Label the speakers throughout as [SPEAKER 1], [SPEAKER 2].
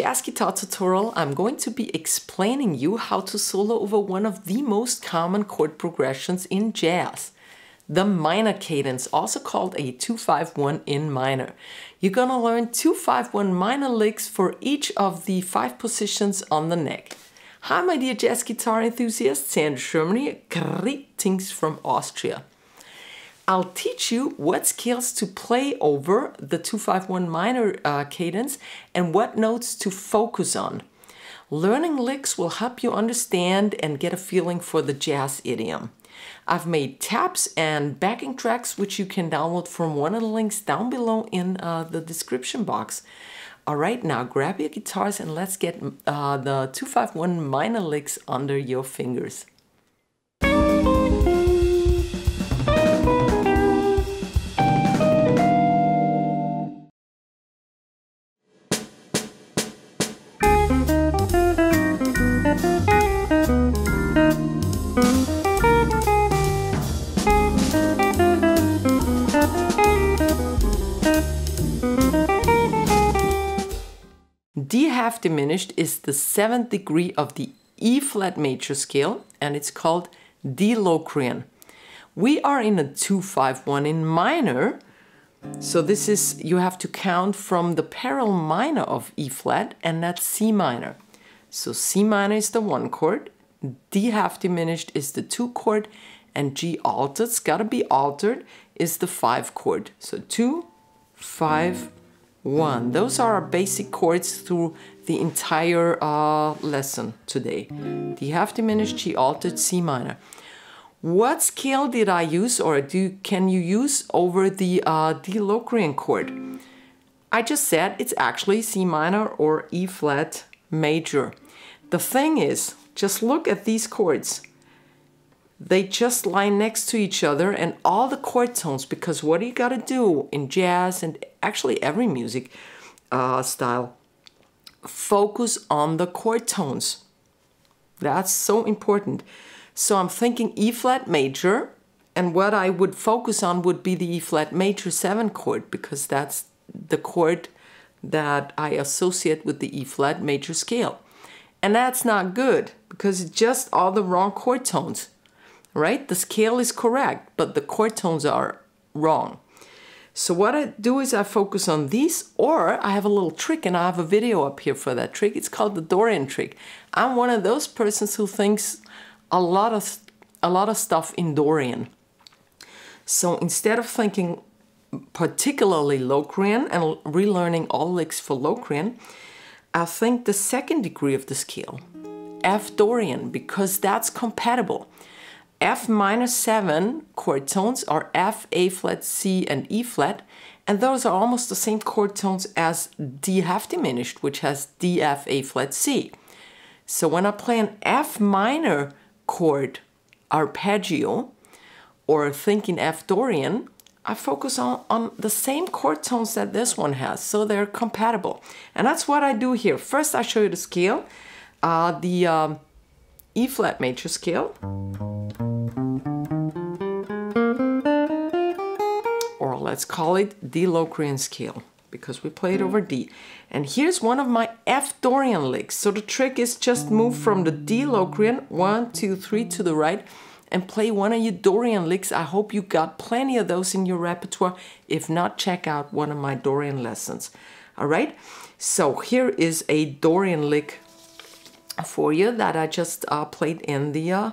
[SPEAKER 1] jazz guitar tutorial, I'm going to be explaining you how to solo over one of the most common chord progressions in jazz. The minor cadence, also called a 2-5-1 in minor. You're gonna learn 2-5-1 minor licks for each of the five positions on the neck. Hi my dear jazz guitar enthusiasts and Germany, greetings from Austria. I'll teach you what scales to play over the 251 minor uh, cadence and what notes to focus on. Learning licks will help you understand and get a feeling for the jazz idiom. I've made tabs and backing tracks which you can download from one of the links down below in uh, the description box. Alright, now grab your guitars and let's get uh, the 251 minor licks under your fingers. Diminished is the seventh degree of the E flat major scale and it's called D Locrian. We are in a 2-5-1 in minor, so this is, you have to count from the parallel minor of E flat and that's C minor. So C minor is the one chord, D half diminished is the two chord, and G altered, it's gotta be altered, is the five chord. So two, five, 1. Those are our basic chords through the entire uh, lesson today. The half diminished, G altered, C minor. What scale did I use or do can you use over the uh, D Locrian chord? I just said it's actually C minor or E flat major. The thing is, just look at these chords they just lie next to each other and all the chord tones because what do you got to do in jazz and actually every music uh, style focus on the chord tones that's so important so i'm thinking e flat major and what i would focus on would be the e flat major 7 chord because that's the chord that i associate with the e flat major scale and that's not good because it's just all the wrong chord tones right? The scale is correct, but the chord tones are wrong. So what I do is I focus on these, or I have a little trick, and I have a video up here for that trick. It's called the Dorian trick. I'm one of those persons who thinks a lot of a lot of stuff in Dorian. So instead of thinking particularly Locrian and relearning all licks for Locrian, I think the second degree of the scale, F Dorian, because that's compatible. F minor 7 chord tones are F, A flat, C, and E flat, and those are almost the same chord tones as D half diminished, which has D, F, A flat, C. So when I play an F minor chord arpeggio or thinking F Dorian, I focus on, on the same chord tones that this one has, so they're compatible. And that's what I do here. First I show you the scale, uh, the um, E flat major scale. Let's call it D Locrian scale because we play it over D. And here's one of my F Dorian licks. So the trick is just move from the D Locrian, one, two, three to the right, and play one of your Dorian licks. I hope you got plenty of those in your repertoire. If not, check out one of my Dorian lessons. All right, so here is a Dorian lick for you that I just uh, played in the uh,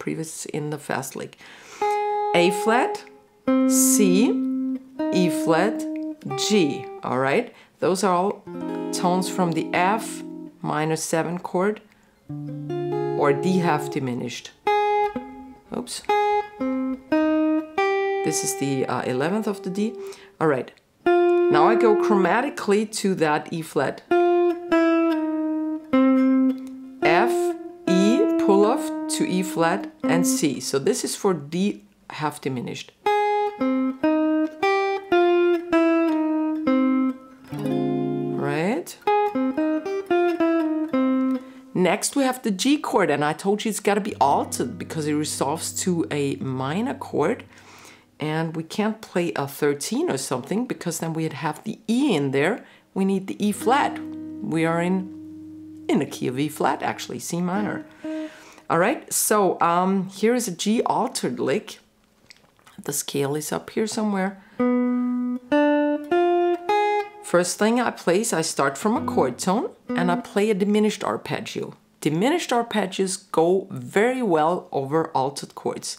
[SPEAKER 1] previous, in the fast lick. A flat, C, E flat, G, all right? Those are all tones from the F minor 7 chord or D half diminished. Oops. This is the uh, 11th of the D. All right. Now I go chromatically to that E flat. F, E, pull off to E flat and C. So this is for D half diminished. Next we have the G chord and I told you it's got to be altered because it resolves to a minor chord and we can't play a 13 or something because then we'd have the E in there. We need the E flat. we are in in a key of E flat, actually, C minor. All right, so um, here is a G altered lick. The scale is up here somewhere. First thing I play is I start from a chord tone and I play a diminished arpeggio. Diminished arpeggios go very well over altered chords.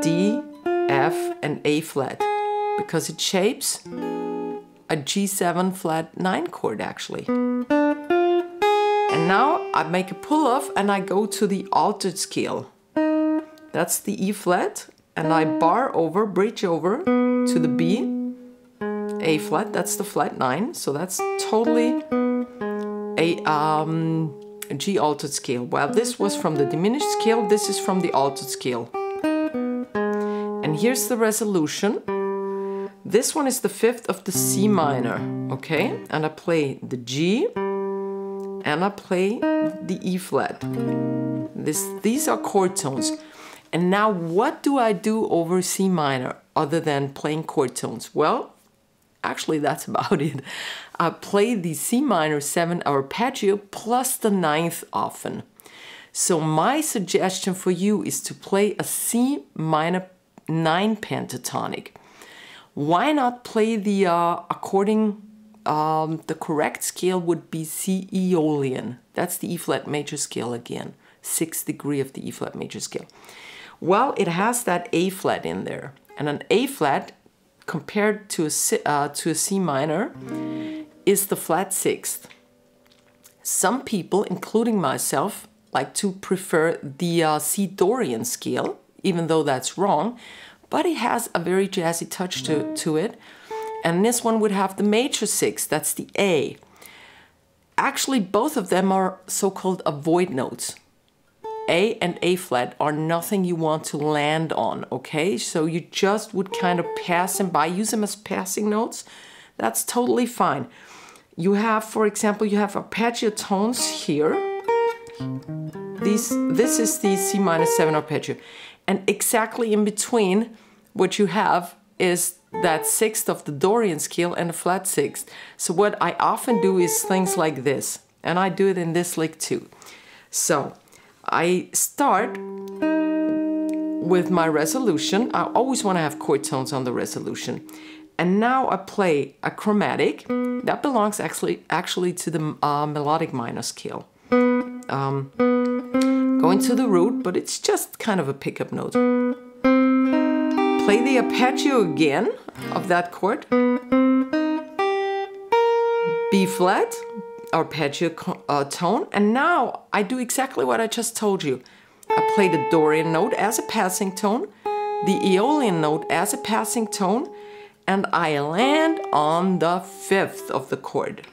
[SPEAKER 1] D, F, and A flat because it shapes a G7 flat 9 chord actually. And now I make a pull off and I go to the altered scale. That's the E flat and I bar over, bridge over to the B, A flat, that's the flat 9, so that's totally a um, G altered scale. Well, this was from the diminished scale, this is from the altered scale. And here's the resolution. This one is the fifth of the C minor, okay? And I play the G and I play the E flat. This, these are chord tones. And now what do I do over C minor other than playing chord tones? Well, actually that's about it. I play the C minor 7 arpeggio plus the ninth often. So my suggestion for you is to play a C minor 9 pentatonic why not play the uh, according um, the correct scale would be C Aeolian. That's the E flat major scale again, sixth degree of the E flat major scale. Well, it has that A flat in there, and an A flat compared to a C, uh, to a C minor is the flat sixth. Some people, including myself, like to prefer the uh, C Dorian scale, even though that's wrong but it has a very jazzy touch to, to it. And this one would have the major six, that's the A. Actually, both of them are so-called avoid notes. A and A flat are nothing you want to land on, okay? So you just would kind of pass them by, use them as passing notes. That's totally fine. You have, for example, you have arpeggio tones here. These, this is the C minor 7 arpeggio. And exactly in between, what you have is that sixth of the Dorian scale and a flat sixth. So what I often do is things like this, and I do it in this lick too. So I start with my resolution. I always want to have chord tones on the resolution. And now I play a chromatic that belongs actually actually to the uh, melodic minor scale. Um, going to the root, but it's just kind of a pickup note. Play the arpeggio again of that chord. B flat, arpeggio uh, tone, and now I do exactly what I just told you. I play the Dorian note as a passing tone, the Aeolian note as a passing tone, and I land on the fifth of the chord.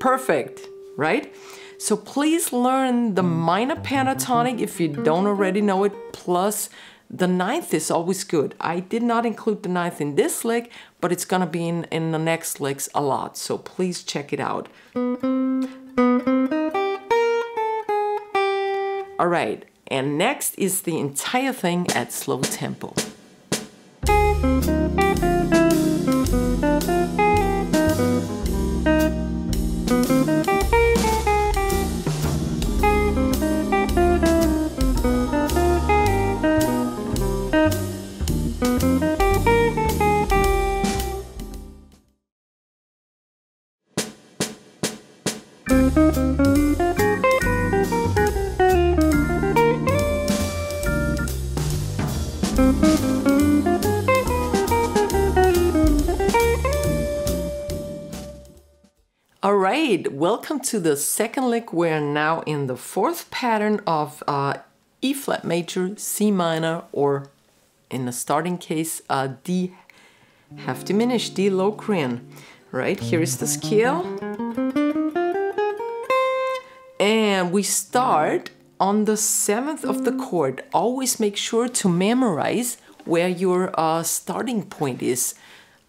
[SPEAKER 1] Perfect, right? So please learn the minor pentatonic if you don't already know it, plus the ninth is always good. I did not include the ninth in this lick, but it's gonna be in, in the next licks a lot, so please check it out. All right, and next is the entire thing at slow tempo. All right, welcome to the second lick. We're now in the fourth pattern of uh, E flat major, C minor, or in the starting case, uh, D half diminished, D Locrian. Right, here is the scale. And we start on the seventh of the chord. Always make sure to memorize where your uh, starting point is.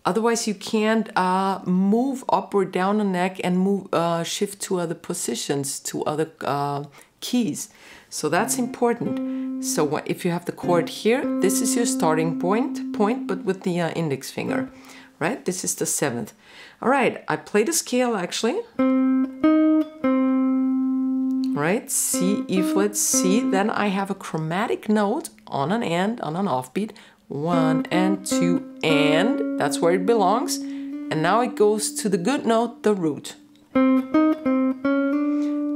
[SPEAKER 1] Otherwise, you can't uh, move up or down the neck and move uh, shift to other positions, to other uh, keys. So that's important. So if you have the chord here, this is your starting point, point, but with the uh, index finger, right? This is the seventh. All right, I play the scale actually. Right, C, E flat, C. Then I have a chromatic note on an and, on an offbeat. One and two and, that's where it belongs. And now it goes to the good note, the root.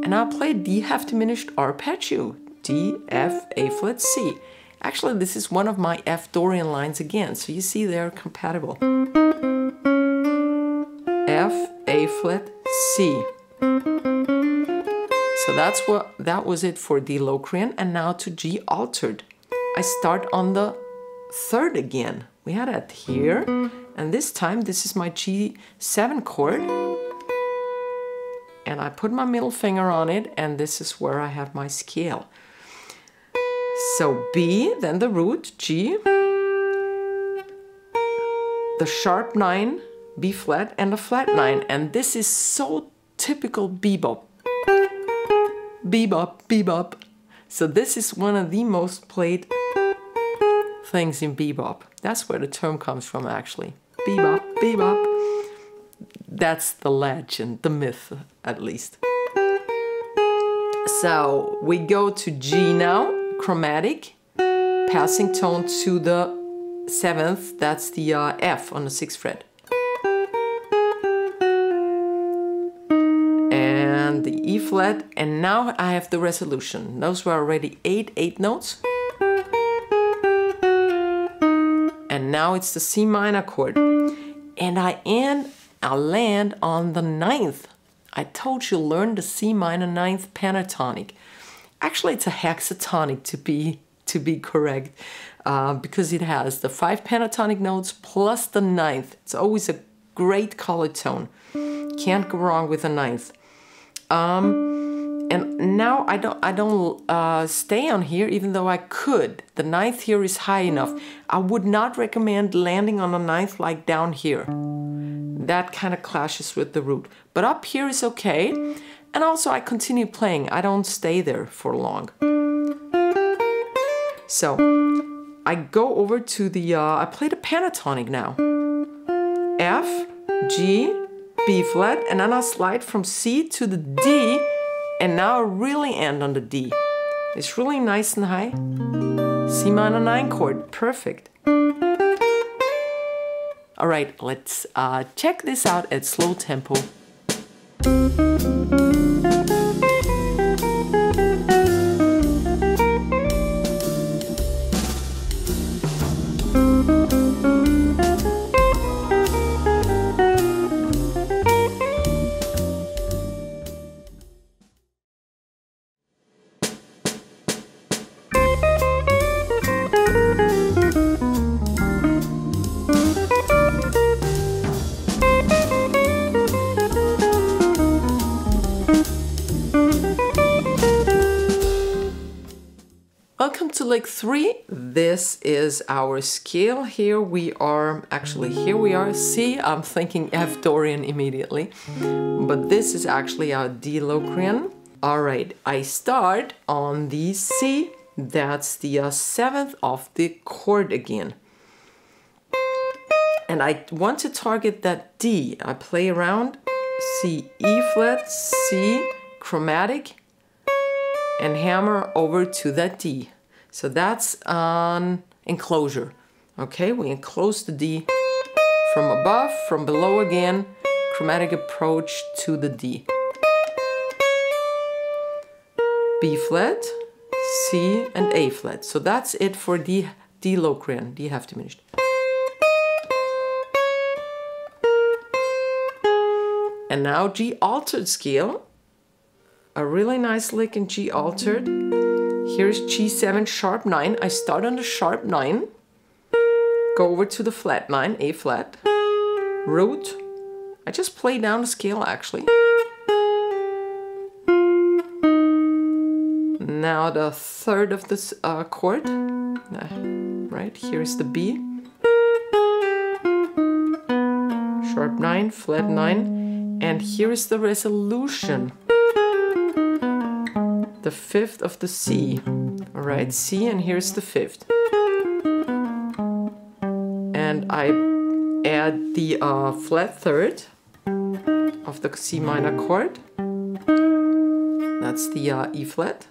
[SPEAKER 1] And I'll play D half diminished arpeggio. D, F, A flat, C. Actually, this is one of my F Dorian lines again, so you see they're compatible. F, A flat, C. So that's what that was it for D Locrian, and now to G altered. I start on the third again. We had it here, and this time this is my G7 chord. And I put my middle finger on it, and this is where I have my scale. So B, then the root, G, the sharp 9, B flat, and the flat 9. And this is so typical bebop. Bebop, bebop. So this is one of the most played things in bebop. That's where the term comes from actually. Bebop, bebop. That's the legend, the myth at least. So we go to G now, chromatic, passing tone to the seventh, that's the uh, F on the sixth fret. And the E flat, and now I have the resolution. Those were already eight, eight notes. And now it's the C minor chord. And I end, I land on the ninth. I told you learn the C minor ninth pentatonic. Actually, it's a hexatonic to be to be correct, uh, because it has the five pentatonic notes plus the ninth. It's always a great color tone. Can't go wrong with a ninth. Um, and now I don't I don't uh, stay on here even though I could. The ninth here is high enough. I would not recommend landing on a ninth like down here. That kind of clashes with the root. But up here is okay. And also I continue playing, I don't stay there for long. So I go over to the, uh, I play the pentatonic now. F, G, B flat, and then I slide from C to the D, and now I really end on the D. It's really nice and high. C minor 9 chord, perfect. All right, let's uh, check this out at slow tempo. Lick 3. This is our scale. Here we are, actually here we are, C, I'm thinking F Dorian immediately. But this is actually our D Locrian. All right, I start on the C. That's the uh, seventh of the chord again. And I want to target that D. I play around C, E flat, C, chromatic, and hammer over to that D. So that's an enclosure. Okay, we enclose the D from above, from below again, chromatic approach to the D. B flat, C, and A flat. So that's it for D, D Locrian, D half diminished. And now G altered scale. A really nice lick in G altered. Here's G7 sharp 9. I start on the sharp 9. Go over to the flat 9, A flat. Root. I just play down the scale actually. Now the third of this uh, chord. Right, here's the B. Sharp 9, flat 9. And here is the resolution the fifth of the C. All right, C, and here's the fifth. And I add the uh, flat third of the C minor chord. That's the uh, E flat.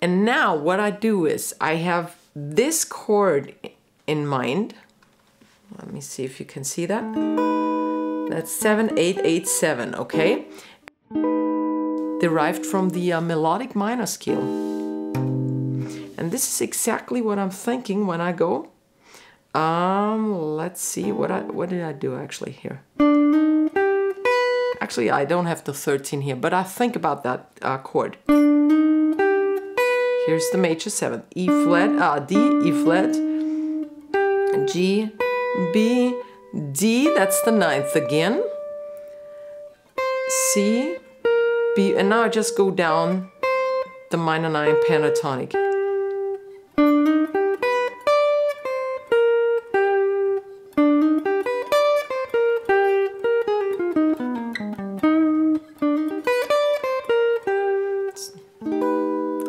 [SPEAKER 1] And now what I do is I have this chord in mind. Let me see if you can see that. That's 7887, okay? Derived from the uh, melodic minor scale. And this is exactly what I'm thinking when I go. Um, let's see, what I what did I do actually here? Actually, I don't have the 13 here, but I think about that uh, chord. Here's the major 7th, E flat, uh, D, E flat, G, B, D, that's the ninth again, C, B, and now I just go down the minor 9 pentatonic.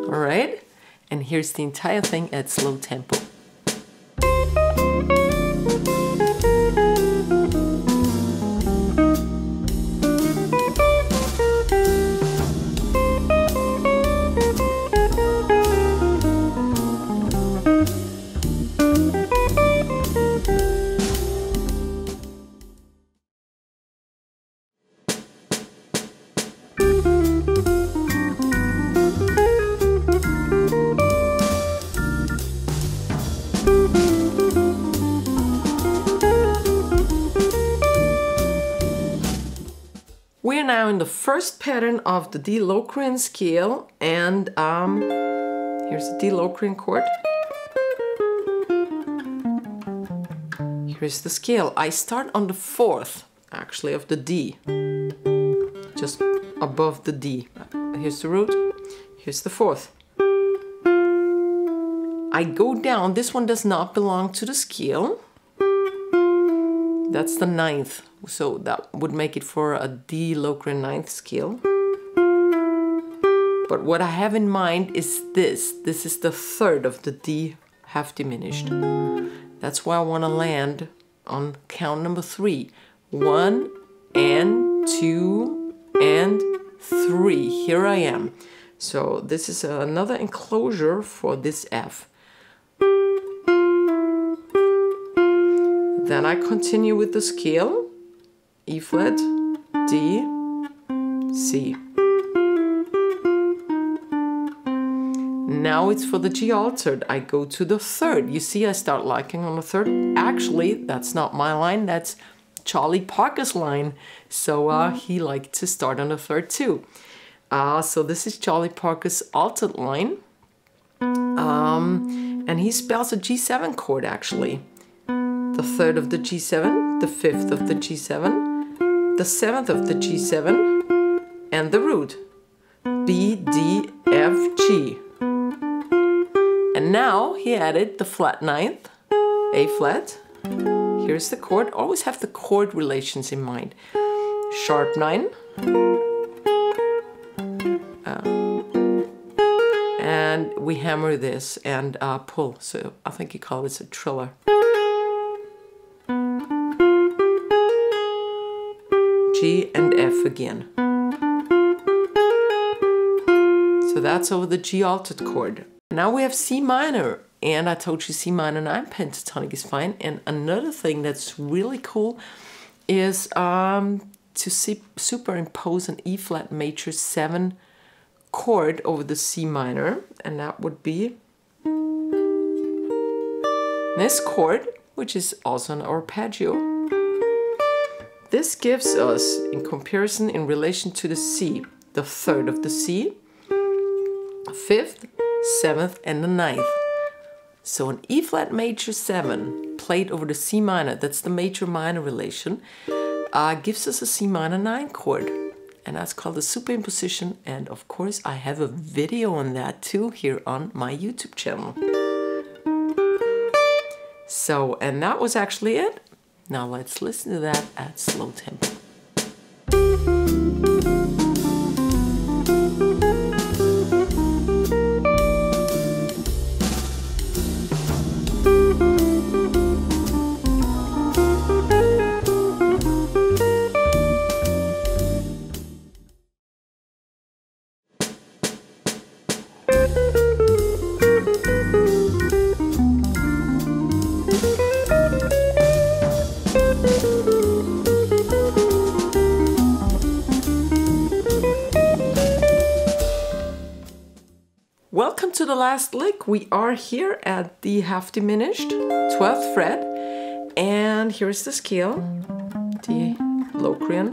[SPEAKER 1] All right, and here's the entire thing at slow tempo. Pattern of the D Locrian scale and um, here's the D Locrian chord. Here's the scale. I start on the fourth actually of the D, just above the D. Here's the root, here's the fourth. I go down, this one does not belong to the scale. That's the ninth, so that would make it for a D Locrian ninth scale. But what I have in mind is this. This is the third of the D half diminished. That's why I want to land on count number three. One and two and three. Here I am. So this is another enclosure for this F. Then I continue with the scale, E flat, D, C. Now it's for the G altered. I go to the third. You see I start liking on the third. Actually, that's not my line, that's Charlie Parker's line. So uh, he liked to start on the third too. Uh, so this is Charlie Parker's altered line. Um, and he spells a G7 chord actually the third of the G7, the fifth of the G7, the seventh of the G7, and the root B, D, F, G. And now he added the flat ninth, A flat. Here's the chord. Always have the chord relations in mind. Sharp nine. Uh, and we hammer this and uh, pull. So I think you call this a triller. G and F again. So that's over the G altered chord. Now we have C minor, and I told you C minor 9 pentatonic is fine. And another thing that's really cool is um, to see, superimpose an E flat major 7 chord over the C minor, and that would be this chord, which is also an arpeggio. This gives us, in comparison in relation to the C, the third of the C, fifth, seventh, and the ninth. So an E flat major 7 played over the C minor, that's the major minor relation, uh, gives us a C minor 9 chord. And that's called the superimposition. And of course, I have a video on that too here on my YouTube channel. So, and that was actually it. Now let's listen to that at slow tempo. Last lick. We are here at the half diminished 12th fret. And here's the scale, the Locrian.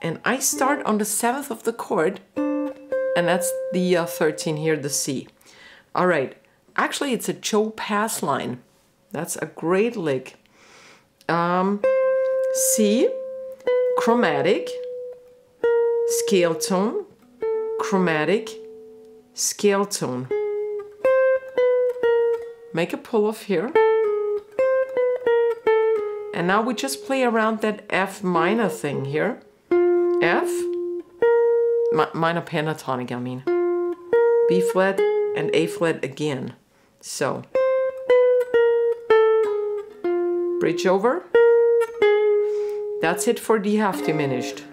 [SPEAKER 1] And I start on the 7th of the chord, and that's the uh, 13 here, the C. All right, actually it's a Joe Pass line. That's a great lick. Um, C, chromatic, scale tone, chromatic, scale tone. Make a pull off here. And now we just play around that F minor thing here. F, minor pentatonic I mean. B flat and A flat again. So, bridge over. That's it for D half diminished.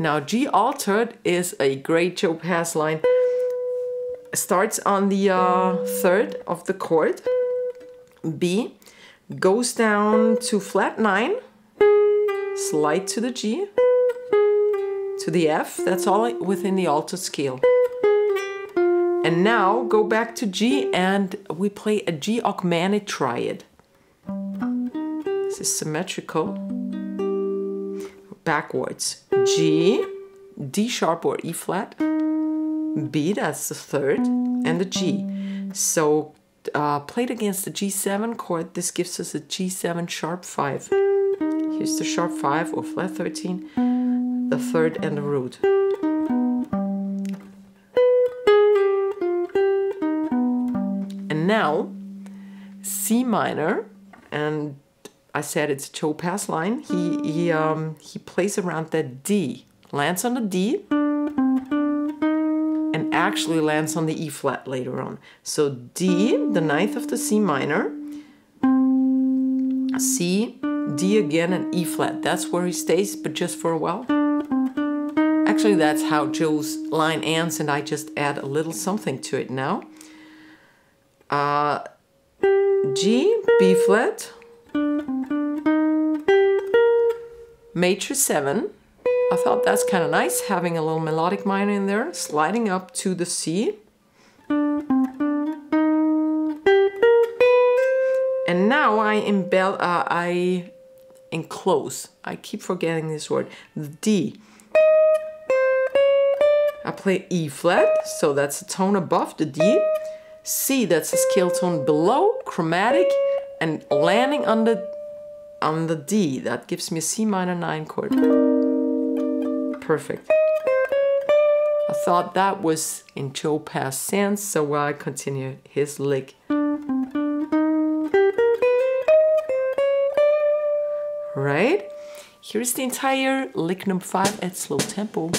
[SPEAKER 1] Now G altered is a great Joe Pass line. Starts on the uh, third of the chord, B, goes down to flat 9, slide to the G, to the F, that's all within the altered scale. And now go back to G and we play a G augmented triad. This is symmetrical. Backwards. G, D sharp or E flat, B, that's the third, and the G. So uh, played against the G7 chord, this gives us a G7 sharp 5. Here's the sharp 5 or flat 13, the third and the root. And now C minor, and I said it's Joe Pass line. He he um he plays around that D, lands on the D, and actually lands on the E flat later on. So D, the ninth of the C minor, C, D again, and E flat. That's where he stays, but just for a while. Actually, that's how Joe's line ends, and I just add a little something to it now. Uh, G, B flat, major 7. I thought that's kind of nice, having a little melodic minor in there, sliding up to the C. And now I embell, uh, I enclose, I keep forgetting this word, the D. I play E flat, so that's a tone above the D. C, that's a scale tone below, chromatic, and landing on the on the D. That gives me a C minor 9 chord. Perfect. I thought that was in Joe Pass sense, so I continued his lick. Right? Here's the entire lick number 5 at slow tempo.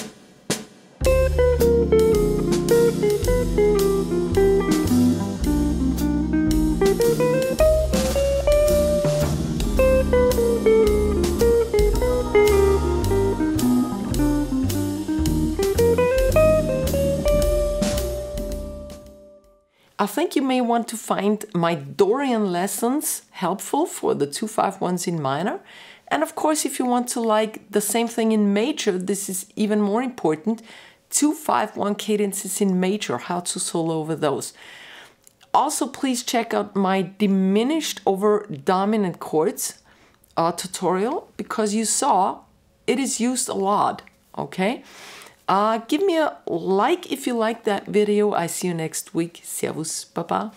[SPEAKER 1] I think you may want to find my Dorian lessons helpful for the 251s in minor. And of course, if you want to like the same thing in major, this is even more important. 251 cadences in major, how to solo over those. Also, please check out my diminished over dominant chords uh, tutorial because you saw it is used a lot, okay? Uh, give me a like if you like that video. I see you next week. Servus, Baba.